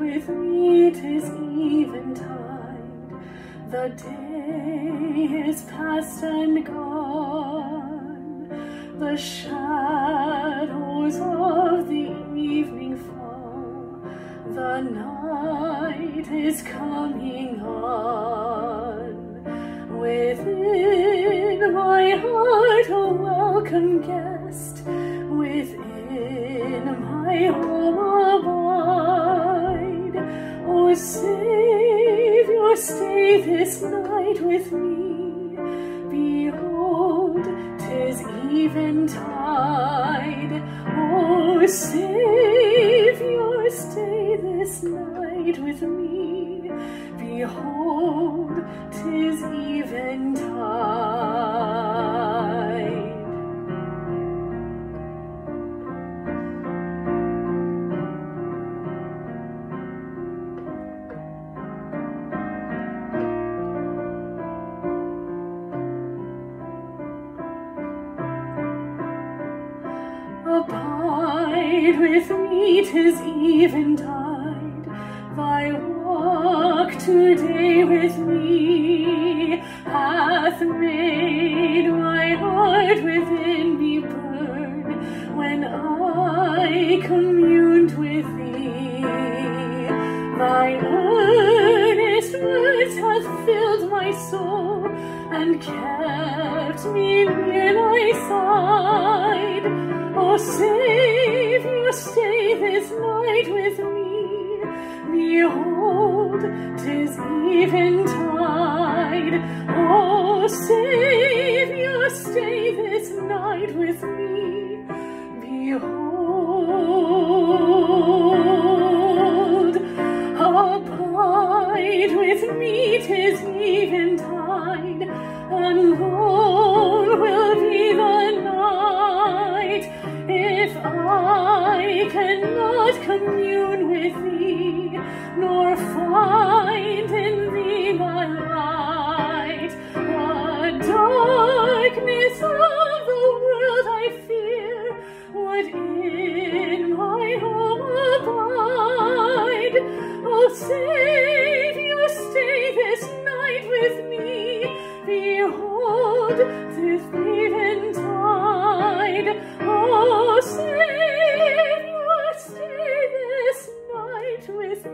me 'tis eventide, the day is past and gone, the shadows of the evening fall, the night is coming on. Within my heart a welcome guest, within my home Stay this night with me. Behold, 'tis eventide. Oh, o Savior, stay this night with me. Behold, 'tis eventide. With me, 'tis eventide. Thy walk today with me hath made my heart within me burn when I communed with thee. Thy earnest words hath filled my soul and kept me near thy side. Oh, o Savior, stay this night with me. Behold, 'tis eventide. O Savior, stay this night with me. Behold, abide with me, 'tis eventide, and lone will be the night if I cannot commune with thee, nor find in thee my light. The darkness of the world I fear would in my home abide. Oh, o Savior,